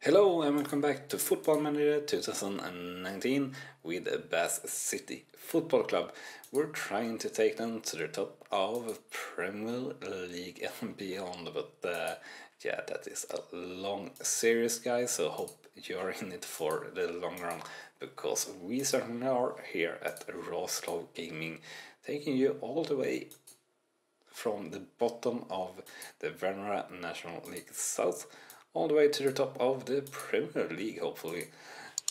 Hello and welcome back to Football Manager 2019 with Bath City Football Club. We're trying to take them to the top of Premier League and beyond, but uh, yeah, that is a long series, guys. So hope you are in it for the long run because we certainly are here at RawSlow Gaming, taking you all the way from the bottom of the Vanarama National League South all the way to the top of the Premier League, hopefully,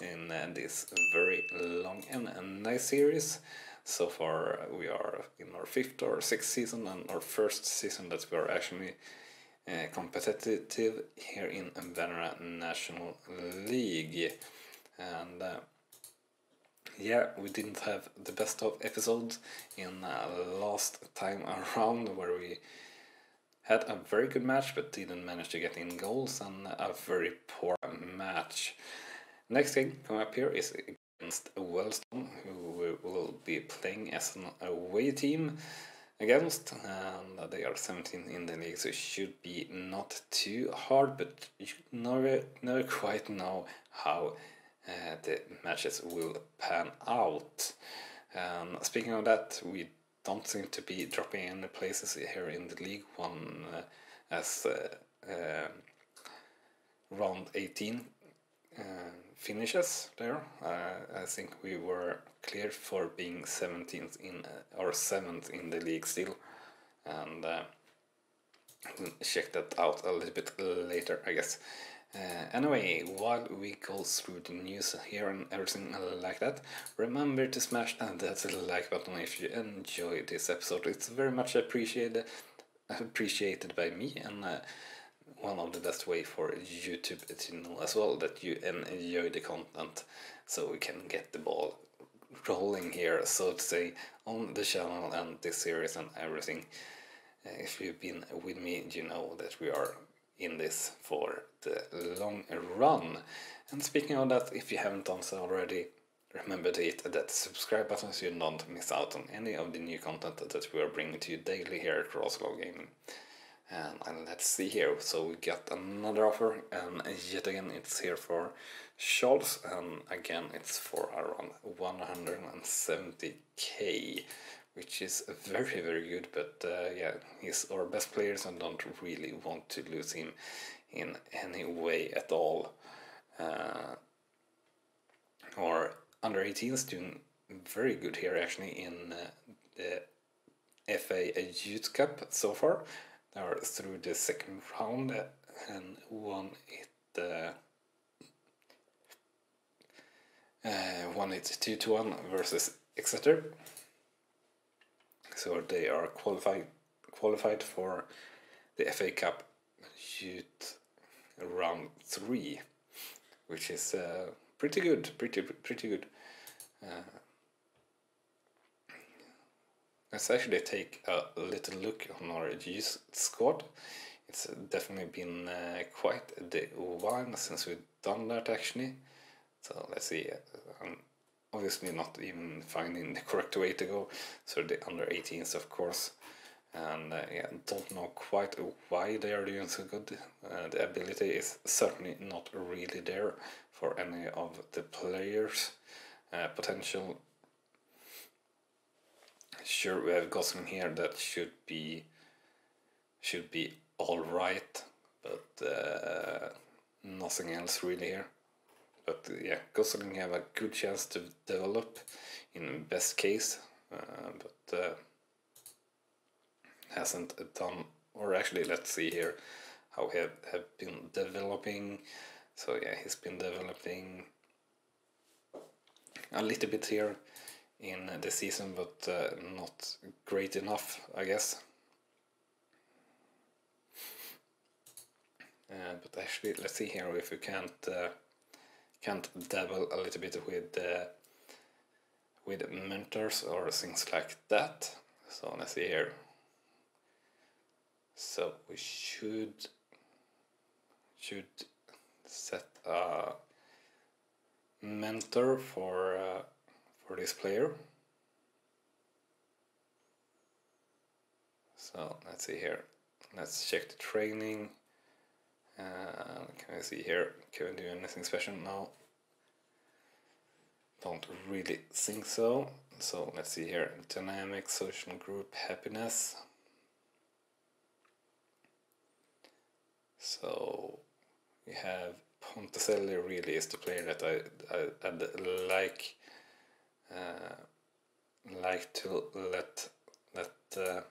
in uh, this very long and nice series. So far, we are in our fifth or sixth season, and our first season that we are actually uh, competitive here in Vanarama National League. And uh, yeah, we didn't have the best of episodes in uh, last time around, where we had a very good match but didn't manage to get in goals and a very poor match. Next game coming up here is against Wealdstone, who will be playing as an away team against, and they are 17 in the league, so it should be not too hard, but you never, never quite know how uh, the matches will pan out. Um, speaking of that, we don't seem to be dropping any places here in the League One uh, as uh, uh, round 18 uh, finishes there. Uh, I think we were clear for being 17th in or 7th in the league still, and check that out a little bit later, I guess. Uh, anyway, while we go through the news here and everything like that, remember to smash that like button if you enjoy this episode. It's very much appreciated appreciated by me and uh, one of the best way for YouTube to know as well that you enjoy the content so we can get the ball rolling here so to say on the channel and this series and everything. Uh, if you've been with me, you know that we are in this for the long run. And speaking of that, if you haven't done so already, remember to hit that subscribe button so you don't miss out on any of the new content that we are bringing to you daily here at RawSlow Gaming. And, and, let's see here, so we got another offer, and yet again it's here for Charles, and again it's for around 170k which is very very good. But uh, yeah, he's our best players and don't really want to lose him in any way at all. Uh, or under 18s doing very good here actually in uh, the FA Youth Cup so far. They are through the second round and won it. Uh, uh, won it 2 to 1 versus Exeter so they are qualified qualified for the FA Cup Youth round three, which is uh, pretty good, pretty pretty good. Uh, let's actually take a little look on our youth squad. It's definitely been uh, quite a while since we've done that actually. So let's see. Um, obviously not even finding the correct way to go. So the under 18s, of course, and uh, yeah, don't know quite why they are doing so good. Uh, the ability is certainly not really there for any of the players. Uh, potential. Sure, we have Gosling here that should be should be all right, but uh, nothing else really here. But yeah, Gosling have a good chance to develop in best case, uh, but uh, hasn't done. Or actually, let's see here how he have, have been developing. So yeah, he's been developing a little bit here in the season, but uh, not great enough, I guess. Uh, but actually, let's see here if we can't uh, can't dabble a little bit with uh, with mentors or things like that. So let's see here. So we should should set a mentor for uh, for this player. So let's see here. Let's check the training Uh, can I see here? Can we do anything special? No. Don't really think so. So let's see here. Dynamic social group happiness. So we have Ponticelli really is the player that I, I I'd like uh, like to let let uh,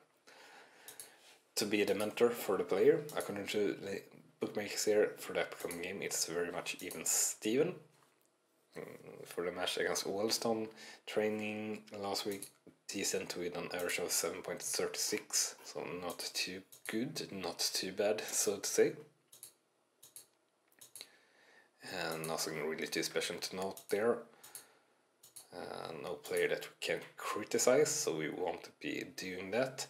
to be the mentor for the player. According to the bookmakers here for the upcoming game, it's very much even Steven. Mm, for the match against Wealdstone, training last week decent with an average of 7.36, so not too good, not too bad, so to say. And nothing really too special to note there. Uh, no player that we can criticize, so we won't be doing that.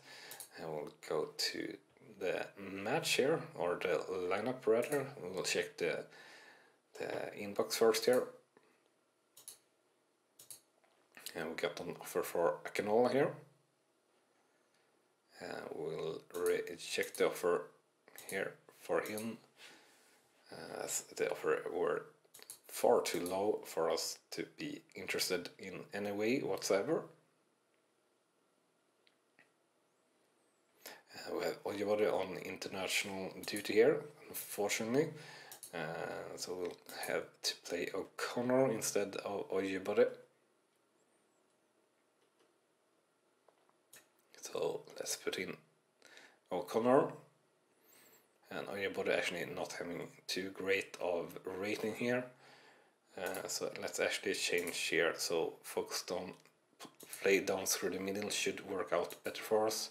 And we'll go to the match here, or the lineup rather. We'll check the, the inbox first here. And we got an offer for Akinola here. We'll check the offer here for him as the offer were far too low for us to be interested in any way whatsoever. We have Oyebode on international duty here, unfortunately. Uh, so we'll have to play O'Connor instead of Oyebode. So let's put in O'Connor and Oyebode actually not having too great of rating here. Uh, so let's actually change here. So focus down, play down through the middle should work out better for us.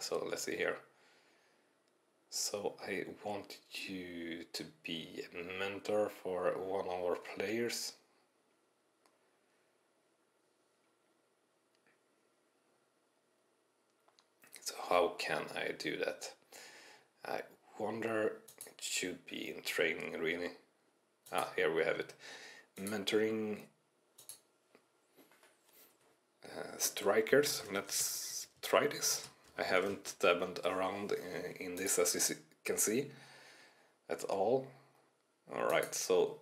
So let's see here. So I want you to be a mentor for one of our players. So how can I do that? I wonder it should be in training really. Ah, here we have it. Mentoring uh, strikers. Let's try this. I haven't dabbled around uh, in this as you can see at all. Alright, so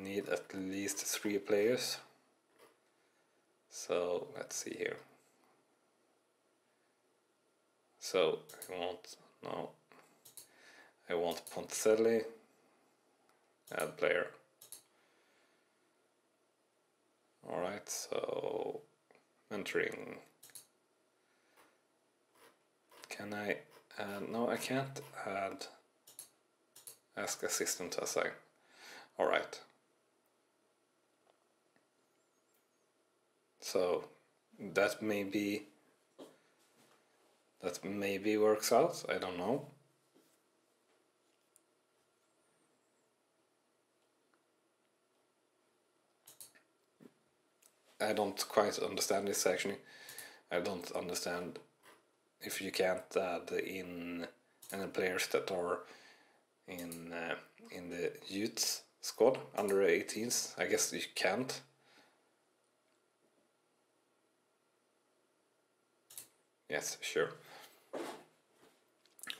need at least three players. So let's see here. So I want now I want Ponticelli, add player. Alright, so mentoring. Can I add, no I can't add ask assistant to assign. Alright. So that maybe that maybe works out, I don't know. I don't quite understand this actually. I don't understand if you can't add in any players that are in uh, in the youth squad under 18s. I guess you can't. Yes, sure.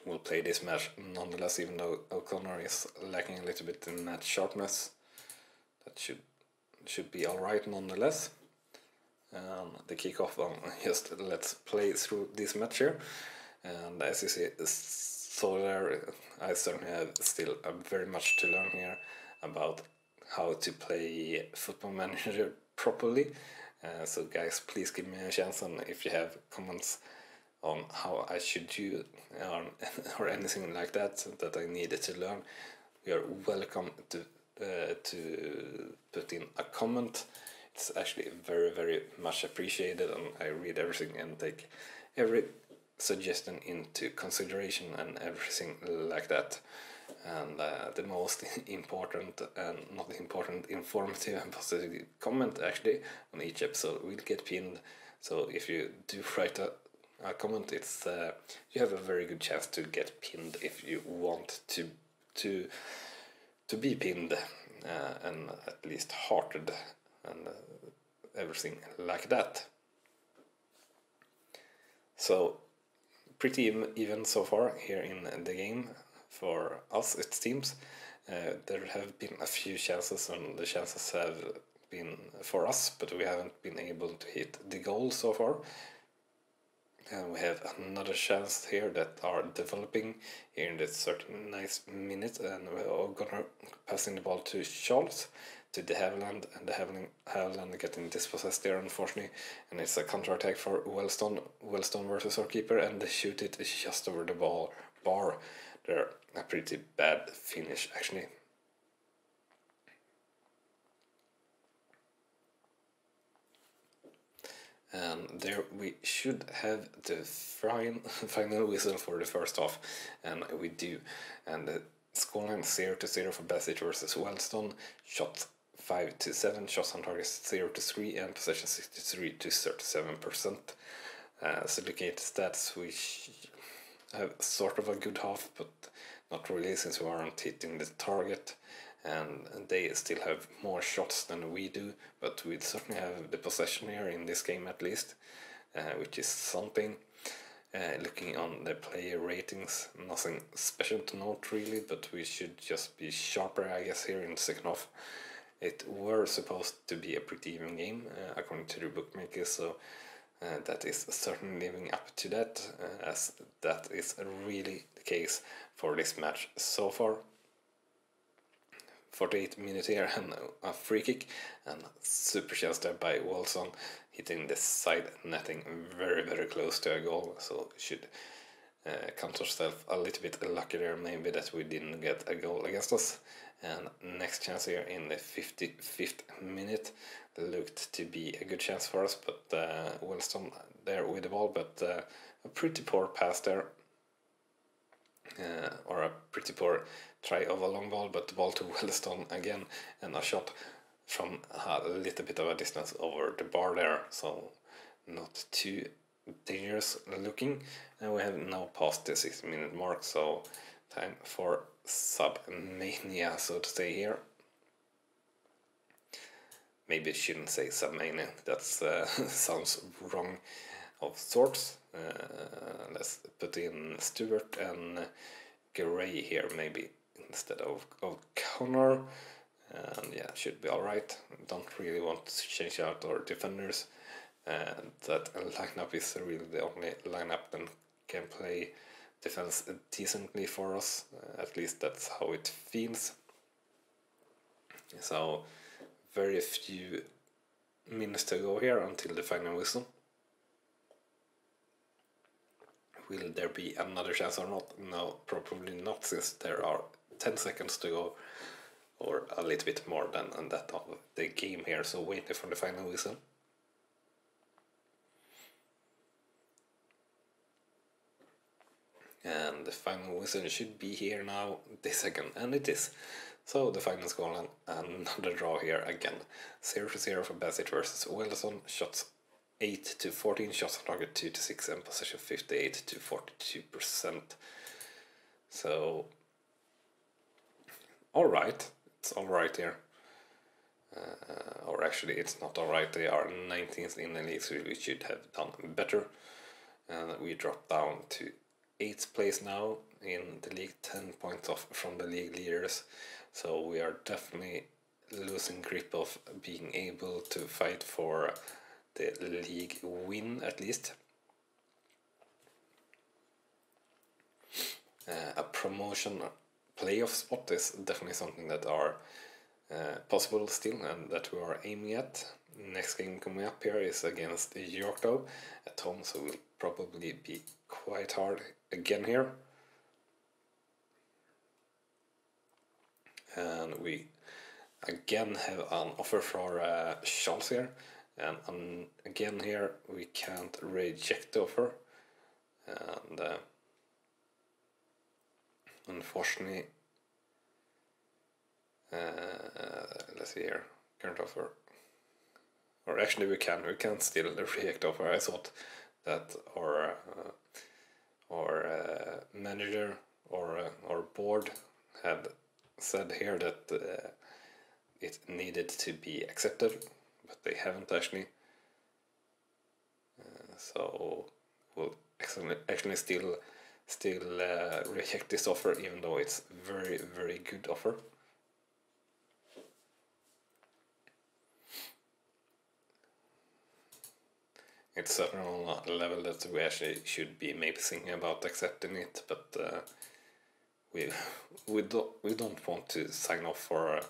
We'll play this match nonetheless, even though O'Connor is lacking a little bit in match sharpness. That should should be alright nonetheless um, the kickoff on just let's play through this match here. And as you see so there I certainly have still uh, very much to learn here about how to play football manager properly. Uh, so guys please give me a chance and if you have comments on how I should do or, or anything like that that I needed to learn. Are welcome to uh, to put in a comment it's actually very very much appreciated and I read everything and take every suggestion into consideration and everything like that. And uh, the most important and not important informative and positive comment actually on each episode will get pinned. So if you do write a, a comment it's uh, you have a very good chance to get pinned if you want to to to be pinned uh, and at least hearted and uh, everything like that. So pretty even so far here in the game for us, it seems. Uh, there have been a few chances, and the chances have been for us, but we haven't been able to hit the goal so far. And we have another chance here that are developing here in the 39th minute, and we're gonna passing the ball to Charles to De Havilland, and De Havilland, Havilland getting dispossessed there, unfortunately, and it's a counter attack for Wealdstone, Wealdstone versus our keeper, and they shoot it just over the ball bar. They're a pretty bad finish, actually. And there we should have the final whistle for the first half and we do. And the scoreline 0 to 0 for Bassett versus Wealdstone. Shots 5 to 7 shots on target 0 to 3 and possession 63 to 37 percent. Uh, so looking at stats we have sort of a good half but not really since we aren't hitting the target and they still have more shots than we do, but we certainly have the possession here in this game at least, uh, which is something. Uh, looking on the player ratings, nothing special to note really, but we should just be sharper, I guess, here in the second half. It were supposed to be a pretty even game, uh, according to the bookmakers, so uh, that is certainly living up to that, uh, as that is really the case for this match so far. 48 minutes here and a free kick and super chance there by Wilson hitting the side netting very very close to a goal so should uh, count ourselves a little bit lucky there maybe that we didn't get a goal against us. And next chance here in the 55th minute looked to be a good chance for us but uh, Wilson there with the ball but uh, a pretty poor pass there. Uh, poor try of a long ball, but the ball to Wealdstone again, and a shot from a little bit of a distance over the bar there, so not too dangerous looking. And we have now passed the 60 minute mark, so time for Submania, so to say here. Maybe I shouldn't say Submania, that uh, sounds wrong of sorts. Uh, let's put in Stewart and Gray here, maybe instead of, of Connor. And yeah, should be alright. Don't really want to change out our defenders. And that lineup is really the only lineup that can play defense decently for us. Uh, at least that's how it feels. So, very few minutes to go here until the final whistle. Will there be another chance or not? No, probably not, since there are 10 seconds to go, or a little bit more than that of the game here, so waiting for the final whistle. And the final whistle should be here now this second, and it is. So the final score and another draw here again. 0 to 0 for Bassett versus Wilson. Shots 8 to 14, shots on target 2 to 6, and possession 58 to 42%. So all right. It's all right here. Uh, or actually, it's not all right. They are 19th in the league, so we should have done better. And we drop down to 8th place now in the league, 10 points off from the league leaders. So we are definitely losing grip of being able to fight for league win at least. Uh, a promotion playoff spot is definitely something that are uh, possible still and that we are aiming at. Next game coming up here is against Yorktown at home, so will probably be quite hard again here. And we again have an offer for uh, Charles here, and again here we can't reject the offer. And uh, unfortunately, uh, let's see here, current offer. Or actually, we can we can still reject offer. I thought that our uh, our uh, manager or uh, our board had said here that uh, it needed to be accepted, but they haven't actually. Uh, so we'll actually, still still uh, reject this offer even though it's very very good offer. It's certainly on a level that we actually should be maybe thinking about accepting it, but uh, we we don't we don't want to sign off for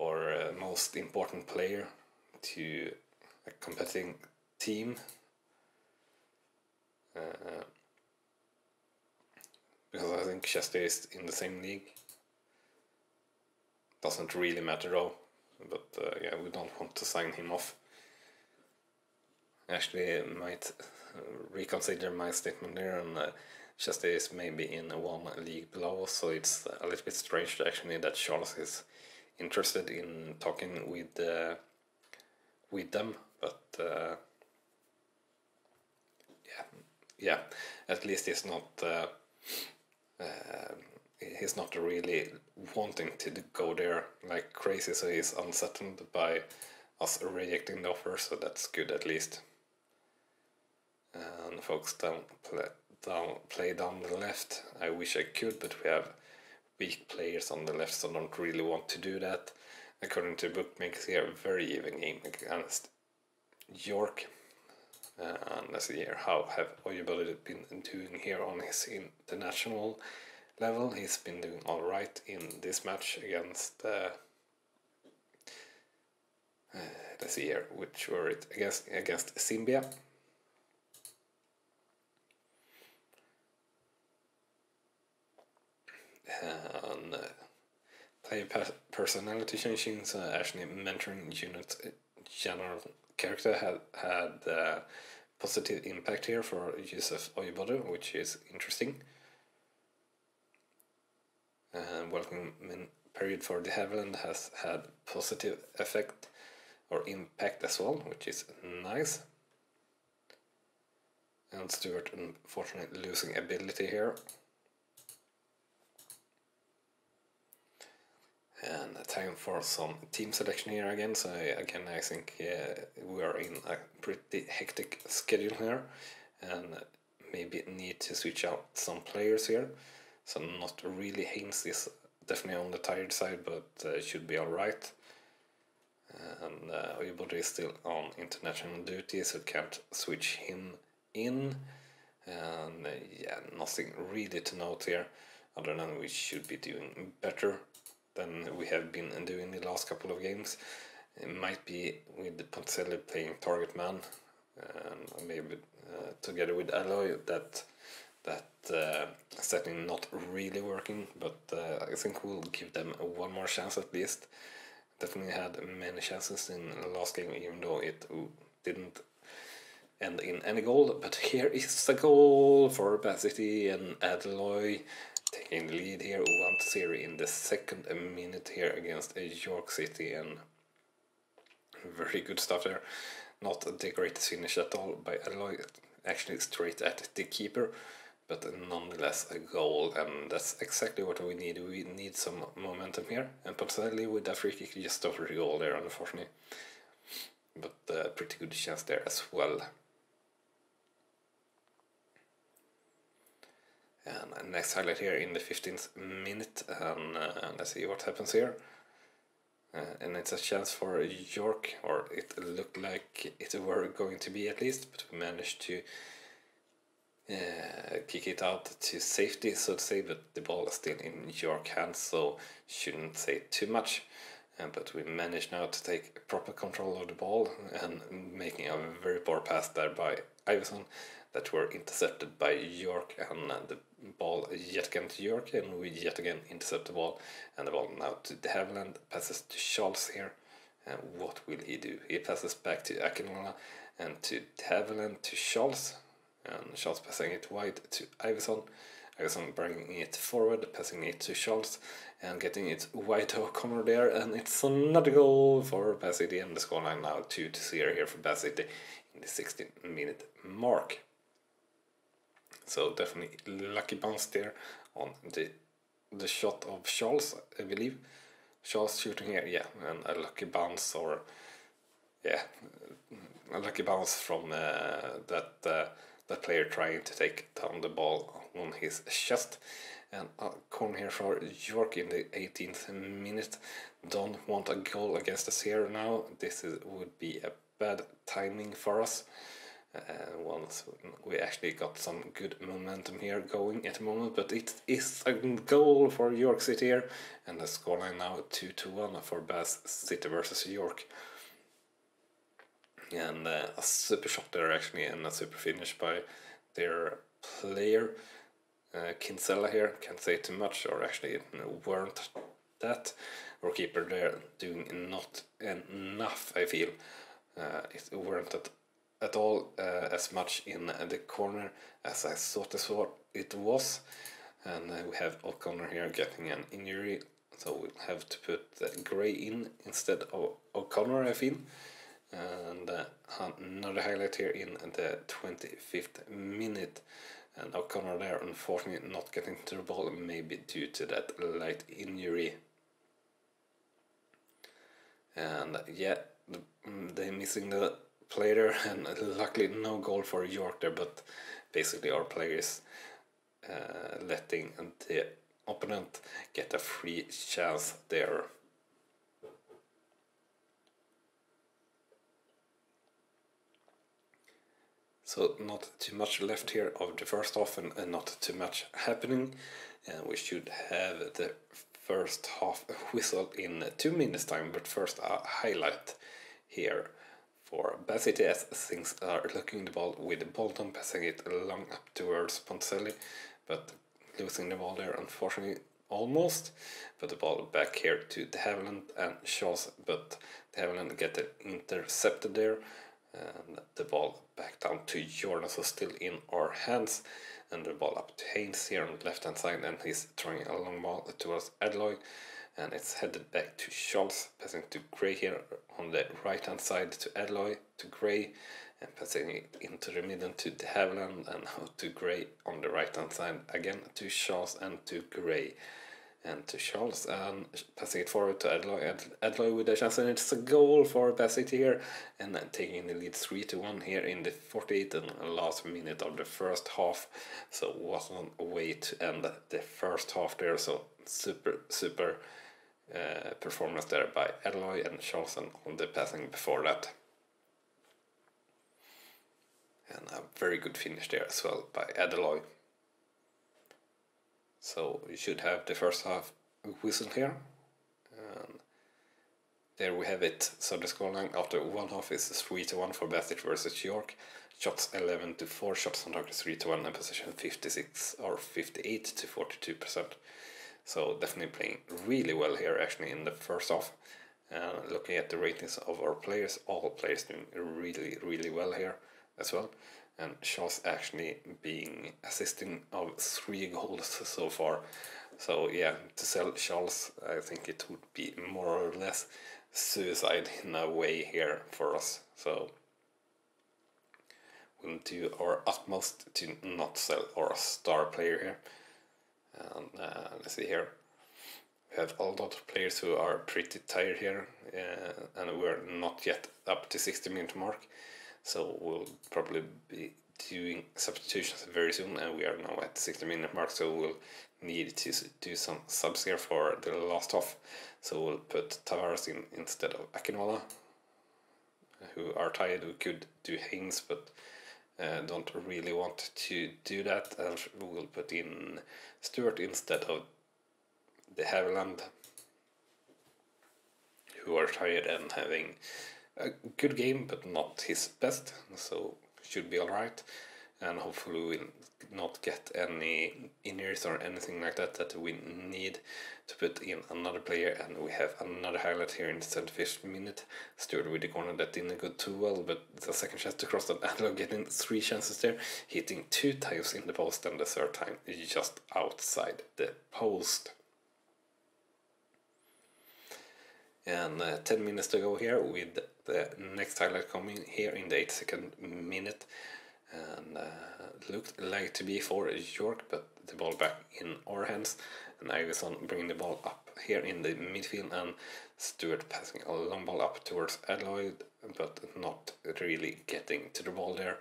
uh, most important player to a competing team. Uh, because I think Chester is in the same league. Doesn't really matter though, but uh, yeah, we don't want to sign him off. Actually, might uh, reconsider my statement there, and uh, Chester is maybe in one league below, so it's a little bit strange actually that Charles is interested in talking with uh, with them, but uh, yeah, yeah, at least he's not uh, uh, he's not really wanting to go there like crazy, so he's unsettled by us rejecting the offer, so that's good at least. And folks don't play down play down the left. I wish I could, but we have weak players on the left, so don't really want to do that. According to bookmakers here, very even game against York. Uh, and let's see here, how have Oyebode been doing here on his international level? He's been doing alright in this match against, uh, uh, let's see here, which were it, against, against Zimbia. And uh, player personality changing, so actually mentoring unit uh, general character had had uh, positive impact here for Yusuf Oyebode, which is interesting. And welcome period for De Havilland has had positive effect or impact as well, which is nice. And Stuart unfortunately losing ability here. And time for some team selection here again. So again, I think uh, we are in a pretty hectic schedule here, and maybe need to switch out some players here. So not really Haynes is definitely on the tired side, but uh, should be all right. And uh, is still on international duty, so can't switch him in. And uh, yeah, nothing really to note here, other than we should be doing better than we have been doing the last couple of games. It might be with Ponticelli playing target man, and maybe uh, together with Alloy that that uh, setting not really working, but uh, I think we'll give them one more chance at least. Definitely had many chances in the last game, even though it didn't end in any goal. But here is the goal for Bath City and Alloy taking the lead here 1-0 in the second minute here against York City and very good stuff there. Not the greatest finish at all by Alloy, actually straight at the keeper, but nonetheless a goal and that's exactly what we need. We need some momentum here and potentially with that free kick just over the goal there unfortunately. But uh, pretty good chance there as well. And next highlight here in the 15th minute, and uh, let's see what happens here. Uh, and it's a chance for York, or it looked like it were going to be at least, but we managed to uh, kick it out to safety, so to say, but the ball is still in York hands, so shouldn't say too much. Uh, but we managed now to take proper control of the ball and making a very poor pass there by Iverson that were intercepted by York and the ball yet again to York and we yet again intercept the ball and the ball now to De Havilland passes to Charles here. And what will he do? He passes back to Akinola and to De Havilland to Charles. And Charles passing it wide to Iverson. Iverson bringing it forward, passing it to Charles and getting it wide to corner there. And it's another goal for Bath City. And the scoreline now 2 to 0 here for Bath City in the 16 minute mark. So definitely lucky bounce there on the the shot of Charles, I believe. Charles shooting here, yeah, and a lucky bounce or yeah, a lucky bounce from uh, that uh, the player trying to take down the ball on his chest. And a corner here for York in the 18th minute. Don't want a goal against us here now. This is, would be a bad timing for us. Uh, once we actually got some good momentum here going at the moment, but it is a goal for York City here, and the scoreline now 2 to 1 for Bath City versus York. And uh, a super shot there actually, and a super finish by their player. Uh, Kinsella here, can't say too much, or actually weren't that. Our keeper there doing not enough, I feel. Uh, it weren't at, at all uh, as much in the corner as I thought it was. And uh, we have O'Connor here getting an injury, so we'll have to put Gray in instead of O'Connor, I feel. And uh, another highlight here in the 25th minute. And O'Connor there, unfortunately, not getting to the ball, maybe due to that light injury. And yeah, Mm, they missing the player and luckily no goal for York there but basically our players uh, letting the opponent get a free chance there. So not too much left here of the first half and, and not too much happening. And we should have the first half whistle in two minutes time, but first a highlight here for Bassett as things are looking the ball with Bolton passing it long up towards Ponticelli but losing the ball there unfortunately almost. But the ball back here to De Havilland and Charles but De Havilland get it intercepted there and the ball back down to Jordan so still in our hands and the ball up to Haynes here on the left hand side and he's throwing a long ball towards Adloy and it's headed back to Scholz, passing to Gray here on the right hand side to Adloy, to Gray, and passing it into the middle to De Havilland and to Gray on the right hand side again to Scholz and to Gray and to Charles and passing it forward to Adloy. Ad Adloy with a chance and it's a goal for Bassett here and taking the lead 3 to 1 here in the 48th and last minute of the first half. So what a way to end the first half there. So super super uh, performance there by Adloy and Charleston on the passing before that. And a very good finish there as well by Adloy. So we should have the first half whistle here. And there we have it. So the scoreline after one half is 3 to 1 for Bassett versus York. Shots 11 to 4, shots on target 3 to 1, and position 56 or 58 to 42%. So definitely playing really well here actually in the first half. Uh, looking at the ratings of our players, all players doing really, really well here as well. And Shaw's actually being assisting of three goals so far. So yeah, to sell Charles, I think it would be more or less suicide in a way here for us. So we'll do our utmost to not sell our star player here. And uh, let's see here. We have a lot players who are pretty tired here, uh, and we're not yet up to 60 minute mark. So we'll probably be doing substitutions very soon, and we are now at 60 minute mark. So we'll need to do some subs here for the last half. So we'll put Tavares in instead of Akinola, who are tired. We could do Haynes, but uh, don't really want to do that and we'll put in Stewart instead of De Havilland who are tired and having a good game but not his best so should be alright and hopefully we'll not get any injuries or anything like that that we need to put in another player. And we have another highlight here in the 75th minute. Stewart with the corner that didn't go too well but the second chance to cross the Adler getting three chances there hitting two times in the post and the third time just outside the post. And uh, 10 minutes to go here with the next highlight coming here in the 82nd minute and uh, looked like to be for York, but the ball back in our hands, and Iverson bringing the ball up here in the midfield, and Stewart passing a long ball up towards Adloyd, but not really getting to the ball there.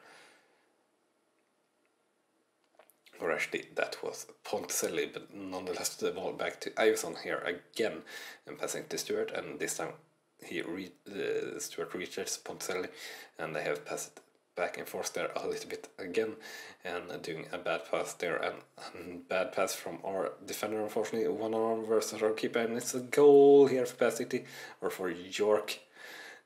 or actually that was Ponticelli, but nonetheless the ball back to Iverson here again and passing to Stewart and this time he re uh, Stewart reaches Ponticelli and they have passed back and forth there a little bit again and doing a bad pass there and, and bad pass from our defender unfortunately one arm versus our keeper and it's a goal here for City or for York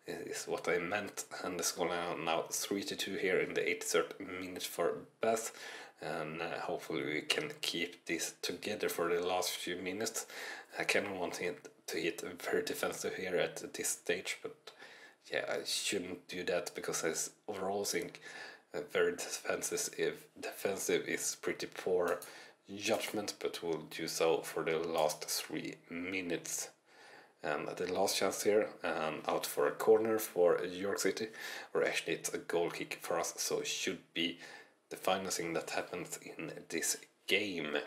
is what I meant and the score now, now 3 to 2 here in the 83rd minute for Bath and uh, hopefully we can keep this together for the last few minutes. I kind of want to hit very defensive here at this stage but yeah, I shouldn't do that because I overall think uh, very defensive if defensive is pretty poor judgment, but we'll do so for the last three minutes. And the last chance here, and out for a corner for York City, or actually it's a goal kick for us, so it should be the final thing that happens in this game.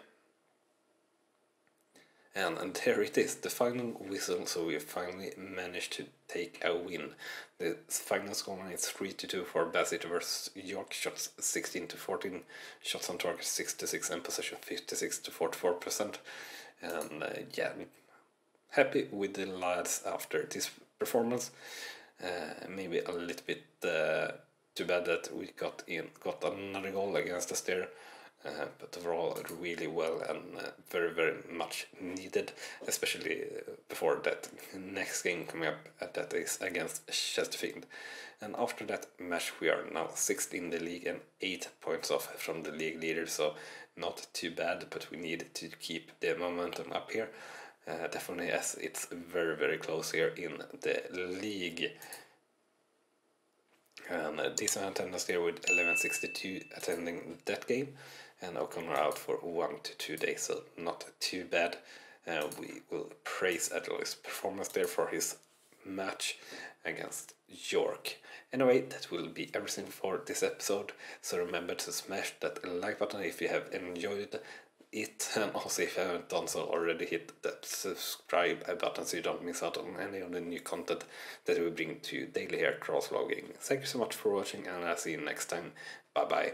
And, and there it is, the final whistle, so we finally managed to take a win. The final score is 3 to 2 for Bassett versus York, shots 16 to 14, shots on target 66 and possession 56 to 44%. And uh, yeah, happy with the lads after this performance. Uh, maybe a little bit uh, too bad that we got in got another goal against us there. Uh, but overall really well and uh, very very much needed especially uh, before that next game coming up uh, that is against Chesterfield. And after that match we are now sixth in the league and eight points off from the league leader. So not too bad but we need to keep the momentum up here uh, definitely as it's very very close here in the league. And uh, decent attendance there with 1162 attending that game and O'Connor out for one to two days, so not too bad. Uh, we will praise Adler's performance there for his match against York. Anyway, that will be everything for this episode. So remember to smash that like button if you have enjoyed it, and also if you haven't done so already, hit that subscribe button so you don't miss out on any of the new content that we bring to you daily here at RawSlow Gaming. Thank you so much for watching, and I'll see you next time. Bye bye.